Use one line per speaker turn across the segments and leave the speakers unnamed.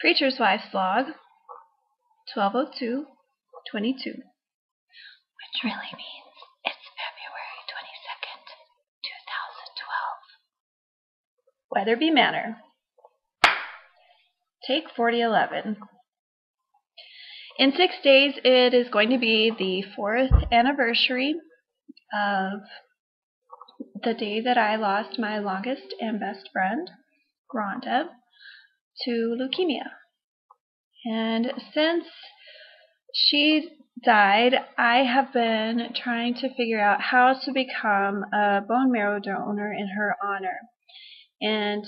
Preacher's Wife's Log, 1202 22.
Which really means it's February 22nd, 2012.
Weatherby Manor. Take 4011. In six days, it is going to be the fourth anniversary of the day that I lost my longest and best friend, Rhonda, to leukemia. And since she died, I have been trying to figure out how to become a bone marrow donor in her honor. And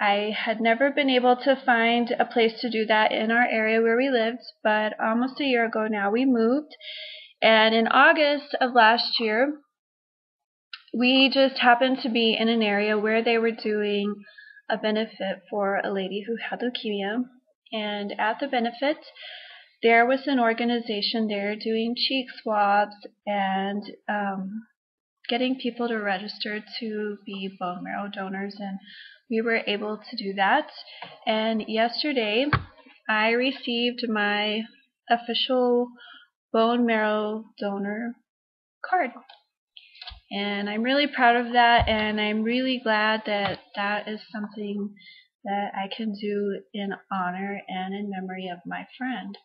I had never been able to find a place to do that in our area where we lived, but almost a year ago now we moved. And in August of last year, we just happened to be in an area where they were doing a benefit for a lady who had leukemia. And at the benefit, there was an organization there doing cheek swabs and um, getting people to register to be bone marrow donors. And we were able to do that. And yesterday, I received my official bone marrow donor card. And I'm really proud of that, and I'm really glad that that is something that I can do in honor and in memory of my friend.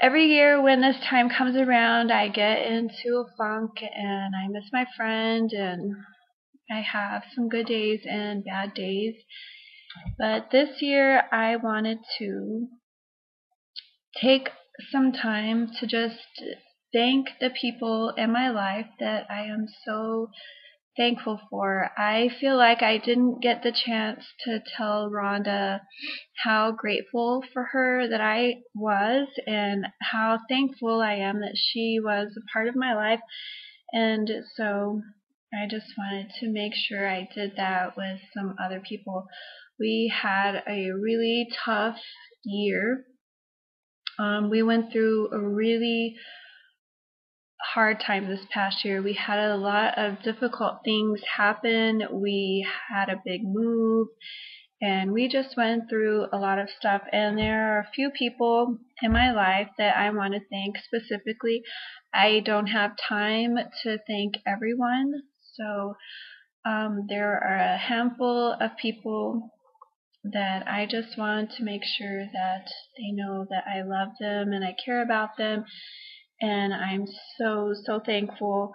Every year when this time comes around, I get into a funk and I miss my friend, and I have some good days and bad days. But this year, I wanted to take some time to just thank the people in my life that I am so thankful for. I feel like I didn't get the chance to tell Rhonda how grateful for her that I was and how thankful I am that she was a part of my life. And so I just wanted to make sure I did that with some other people. We had a really tough year. Um, we went through a really hard time this past year. We had a lot of difficult things happen. We had a big move and we just went through a lot of stuff and there are a few people in my life that I want to thank specifically. I don't have time to thank everyone, so um, there are a handful of people that I just want to make sure that they know that I love them and I care about them and I'm so, so thankful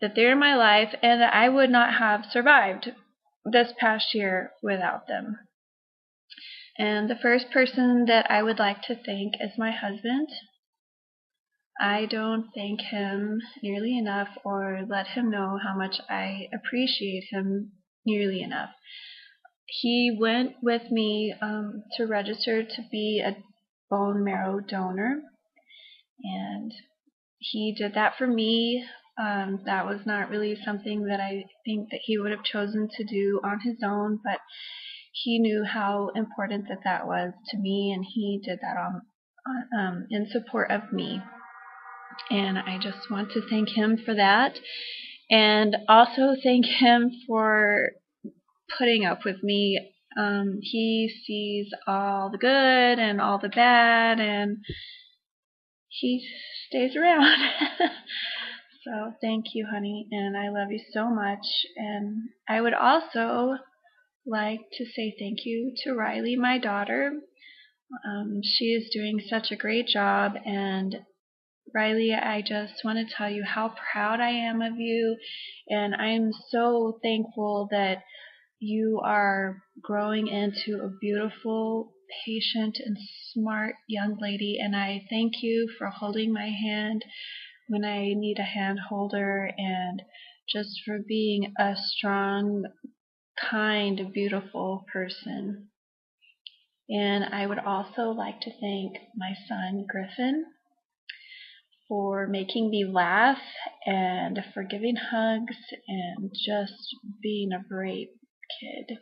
that they're in my life and that I would not have survived this past year without them. And the first person that I would like to thank is my husband. I don't thank him nearly enough or let him know how much I appreciate him nearly enough. He went with me um, to register to be a bone marrow donor, and he did that for me. Um, that was not really something that I think that he would have chosen to do on his own, but he knew how important that that was to me, and he did that on, um, in support of me. And I just want to thank him for that, and also thank him for putting up with me. Um, he sees all the good and all the bad, and he stays around. so thank you, honey, and I love you so much. And I would also like to say thank you to Riley, my daughter. Um, she is doing such a great job, and Riley, I just want to tell you how proud I am of you, and I'm so thankful that you are growing into a beautiful patient and smart young lady, and I thank you for holding my hand when I need a hand holder and just for being a strong, kind, beautiful person. And I would also like to thank my son, Griffin, for making me laugh and for giving hugs and just being a great kid.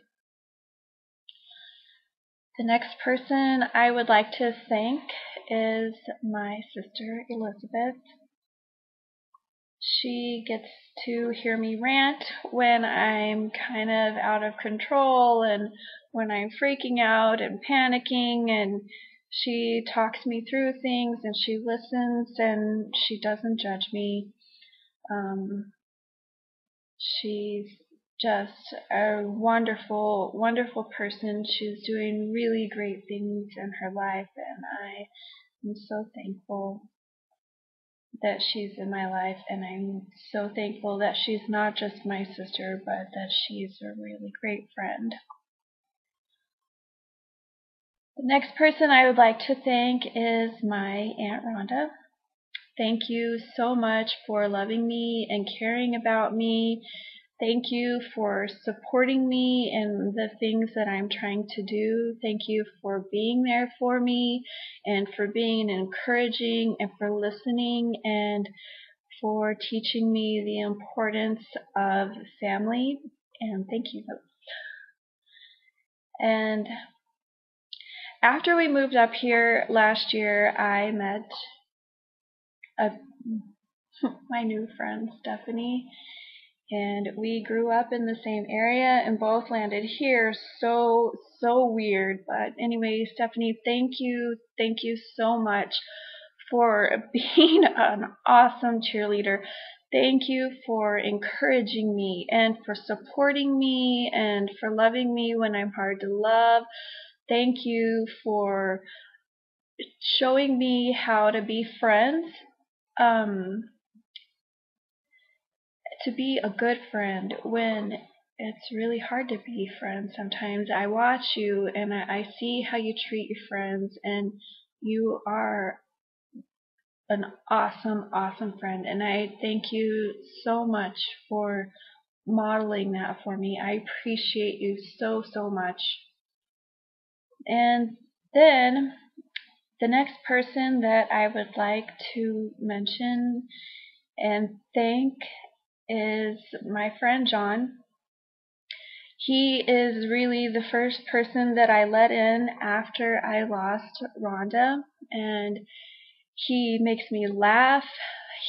The next person I would like to thank is my sister Elizabeth. She gets to hear me rant when I'm kind of out of control and when I'm freaking out and panicking and she talks me through things and she listens and she doesn't judge me. Um, she's just a wonderful, wonderful person. She's doing really great things in her life, and I am so thankful that she's in my life, and I'm so thankful that she's not just my sister, but that she's a really great friend. The next person I would like to thank is my Aunt Rhonda. Thank you so much for loving me and caring about me Thank you for supporting me in the things that I'm trying to do. Thank you for being there for me and for being encouraging and for listening and for teaching me the importance of family. And thank you. And after we moved up here last year, I met a, my new friend, Stephanie and we grew up in the same area and both landed here. So, so weird. But anyway, Stephanie, thank you. Thank you so much for being an awesome cheerleader. Thank you for encouraging me and for supporting me and for loving me when I'm hard to love. Thank you for showing me how to be friends. Um, to be a good friend when it's really hard to be friends sometimes. I watch you and I, I see how you treat your friends, and you are an awesome, awesome friend. And I thank you so much for modeling that for me. I appreciate you so, so much. And then the next person that I would like to mention and thank is my friend John. He is really the first person that I let in after I lost Rhonda, and he makes me laugh.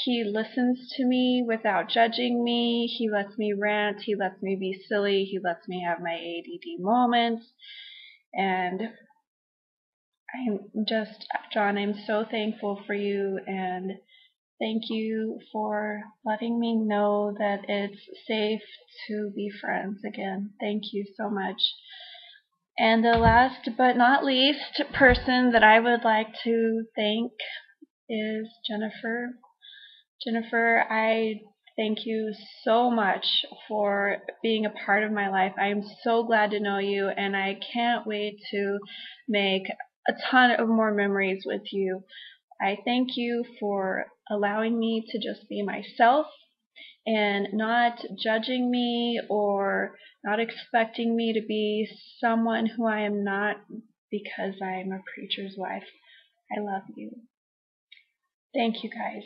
He listens to me without judging me. He lets me rant. He lets me be silly. He lets me have my ADD moments. And I'm just, John, I'm so thankful for you and Thank you for letting me know that it's safe to be friends again. Thank you so much. And the last but not least person that I would like to thank is Jennifer. Jennifer, I thank you so much for being a part of my life. I am so glad to know you, and I can't wait to make a ton of more memories with you. I thank you for allowing me to just be myself and not judging me or not expecting me to be someone who I am not because I am a preacher's wife. I love you. Thank you guys.